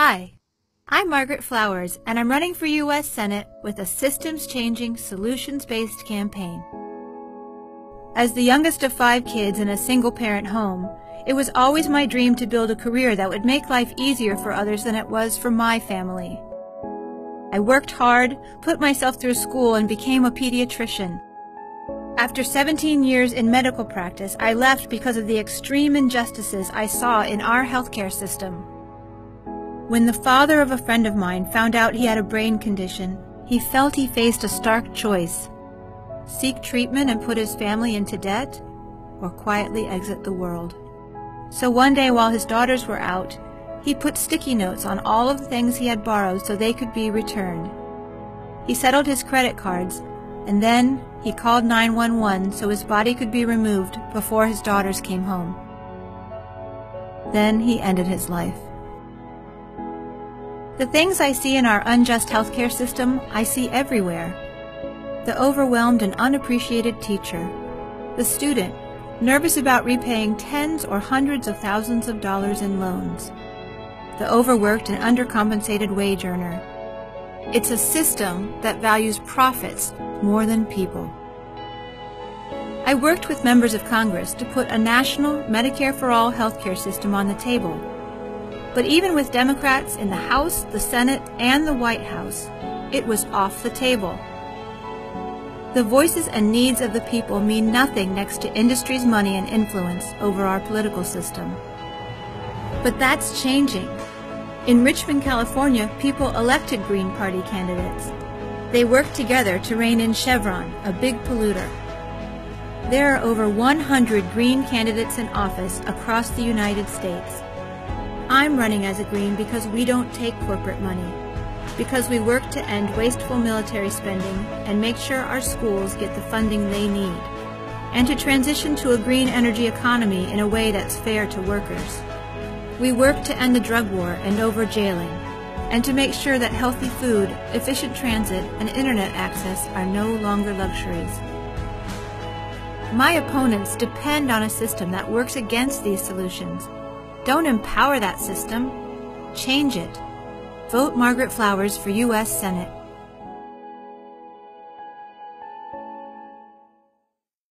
Hi, I'm Margaret Flowers, and I'm running for U.S. Senate with a systems-changing, solutions-based campaign. As the youngest of five kids in a single-parent home, it was always my dream to build a career that would make life easier for others than it was for my family. I worked hard, put myself through school, and became a pediatrician. After 17 years in medical practice, I left because of the extreme injustices I saw in our healthcare system. When the father of a friend of mine found out he had a brain condition, he felt he faced a stark choice. Seek treatment and put his family into debt, or quietly exit the world. So one day while his daughters were out, he put sticky notes on all of the things he had borrowed so they could be returned. He settled his credit cards, and then he called 911 so his body could be removed before his daughters came home. Then he ended his life. The things I see in our unjust healthcare system, I see everywhere. The overwhelmed and unappreciated teacher, the student, nervous about repaying tens or hundreds of thousands of dollars in loans, the overworked and undercompensated wage earner. It's a system that values profits more than people. I worked with members of Congress to put a national Medicare for All healthcare system on the table. But even with Democrats in the House, the Senate, and the White House, it was off the table. The voices and needs of the people mean nothing next to industry's money and influence over our political system. But that's changing. In Richmond, California, people elected Green Party candidates. They worked together to rein in Chevron, a big polluter. There are over 100 Green candidates in office across the United States. I'm running as a Green because we don't take corporate money, because we work to end wasteful military spending and make sure our schools get the funding they need, and to transition to a green energy economy in a way that's fair to workers. We work to end the drug war and over jailing, and to make sure that healthy food, efficient transit, and internet access are no longer luxuries. My opponents depend on a system that works against these solutions. Don't empower that system. Change it. Vote Margaret Flowers for U.S. Senate.